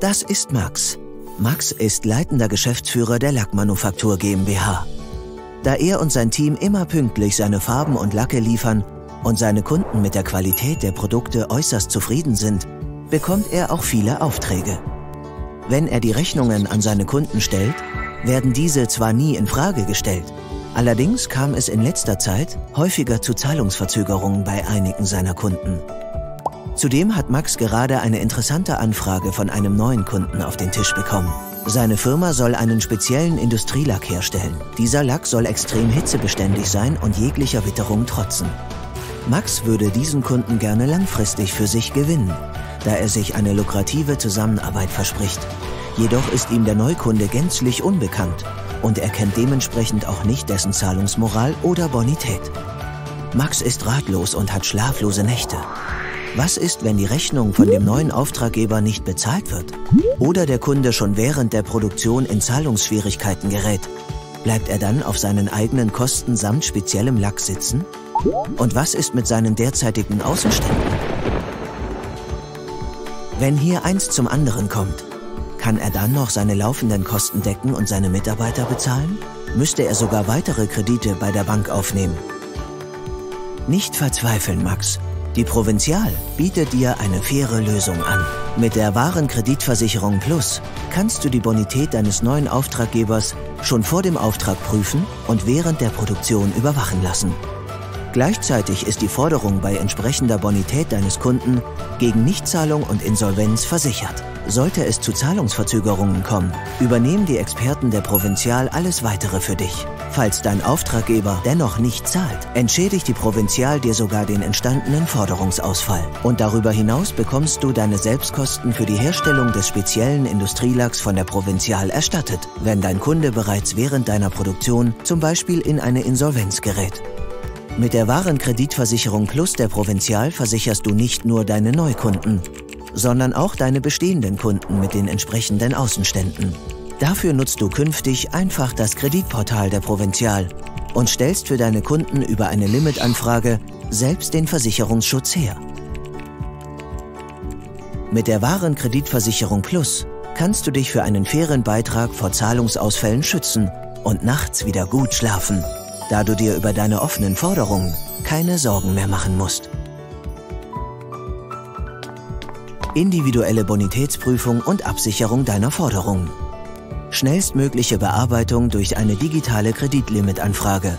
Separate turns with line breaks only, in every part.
Das ist Max. Max ist leitender Geschäftsführer der Lackmanufaktur GmbH. Da er und sein Team immer pünktlich seine Farben und Lacke liefern und seine Kunden mit der Qualität der Produkte äußerst zufrieden sind, bekommt er auch viele Aufträge. Wenn er die Rechnungen an seine Kunden stellt, werden diese zwar nie in Frage gestellt, allerdings kam es in letzter Zeit häufiger zu Zahlungsverzögerungen bei einigen seiner Kunden. Zudem hat Max gerade eine interessante Anfrage von einem neuen Kunden auf den Tisch bekommen. Seine Firma soll einen speziellen Industrielack herstellen. Dieser Lack soll extrem hitzebeständig sein und jeglicher Witterung trotzen. Max würde diesen Kunden gerne langfristig für sich gewinnen, da er sich eine lukrative Zusammenarbeit verspricht. Jedoch ist ihm der Neukunde gänzlich unbekannt und er kennt dementsprechend auch nicht dessen Zahlungsmoral oder Bonität. Max ist ratlos und hat schlaflose Nächte. Was ist, wenn die Rechnung von dem neuen Auftraggeber nicht bezahlt wird? Oder der Kunde schon während der Produktion in Zahlungsschwierigkeiten gerät? Bleibt er dann auf seinen eigenen Kosten samt speziellem Lack sitzen? Und was ist mit seinen derzeitigen Außenständen? Wenn hier eins zum anderen kommt, kann er dann noch seine laufenden Kosten decken und seine Mitarbeiter bezahlen? Müsste er sogar weitere Kredite bei der Bank aufnehmen? Nicht verzweifeln, Max. Die Provinzial bietet dir eine faire Lösung an. Mit der Warenkreditversicherung Plus kannst du die Bonität deines neuen Auftraggebers schon vor dem Auftrag prüfen und während der Produktion überwachen lassen. Gleichzeitig ist die Forderung bei entsprechender Bonität deines Kunden gegen Nichtzahlung und Insolvenz versichert. Sollte es zu Zahlungsverzögerungen kommen, übernehmen die Experten der Provinzial alles Weitere für dich. Falls dein Auftraggeber dennoch nicht zahlt, entschädigt die Provinzial dir sogar den entstandenen Forderungsausfall. Und darüber hinaus bekommst du deine Selbstkosten für die Herstellung des speziellen Industrielacks von der Provinzial erstattet, wenn dein Kunde bereits während deiner Produktion zum Beispiel in eine Insolvenz gerät. Mit der Warenkreditversicherung Plus der Provinzial versicherst du nicht nur deine Neukunden, sondern auch deine bestehenden Kunden mit den entsprechenden Außenständen. Dafür nutzt du künftig einfach das Kreditportal der Provinzial und stellst für deine Kunden über eine Limitanfrage selbst den Versicherungsschutz her. Mit der Warenkreditversicherung Plus kannst du dich für einen fairen Beitrag vor Zahlungsausfällen schützen und nachts wieder gut schlafen, da du dir über deine offenen Forderungen keine Sorgen mehr machen musst. Individuelle Bonitätsprüfung und Absicherung deiner Forderungen. Schnellstmögliche Bearbeitung durch eine digitale Kreditlimitanfrage.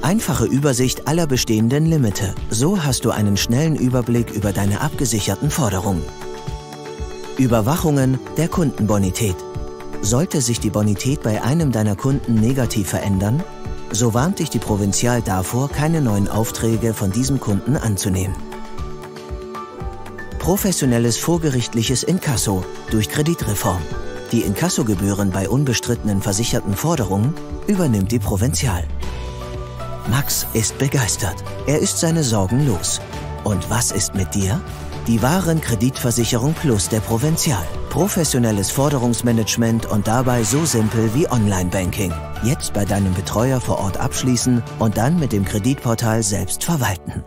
Einfache Übersicht aller bestehenden Limite. So hast du einen schnellen Überblick über deine abgesicherten Forderungen. Überwachungen der Kundenbonität. Sollte sich die Bonität bei einem deiner Kunden negativ verändern, so warnt dich die Provinzial davor, keine neuen Aufträge von diesem Kunden anzunehmen. Professionelles vorgerichtliches Inkasso durch Kreditreform. Die Inkassogebühren bei unbestrittenen versicherten Forderungen übernimmt die Provinzial. Max ist begeistert. Er ist seine Sorgen los. Und was ist mit dir? Die wahren Kreditversicherung Plus der Provinzial. Professionelles Forderungsmanagement und dabei so simpel wie Online-Banking. Jetzt bei deinem Betreuer vor Ort abschließen und dann mit dem Kreditportal selbst verwalten.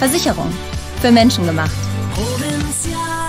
Versicherung. Für Menschen gemacht.
Provinzial.